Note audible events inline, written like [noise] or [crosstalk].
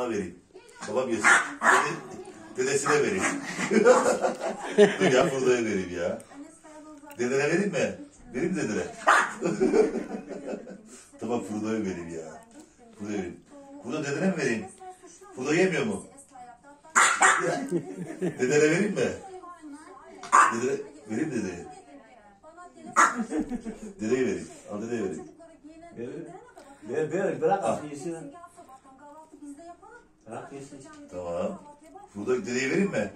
babana vereyim. Babam yesin. Dede, dedesine vereyim. [laughs] Dur ya Furda'ya vereyim ya. Dedene vereyim mi? Vereyim dedene? [laughs] tamam Furda'ya vereyim ya. Furda'ya vereyim. Furda dedene mi vereyim? Furda yemiyor mu? [laughs] Dedene vereyim mi? Dedene, vereyim mi dedeye? Dedeye vereyim. Al dedeye vereyim. Ver ver bırak Al. Yesin. Bırak yesin. Tamam. Furda dedeye vereyim mi?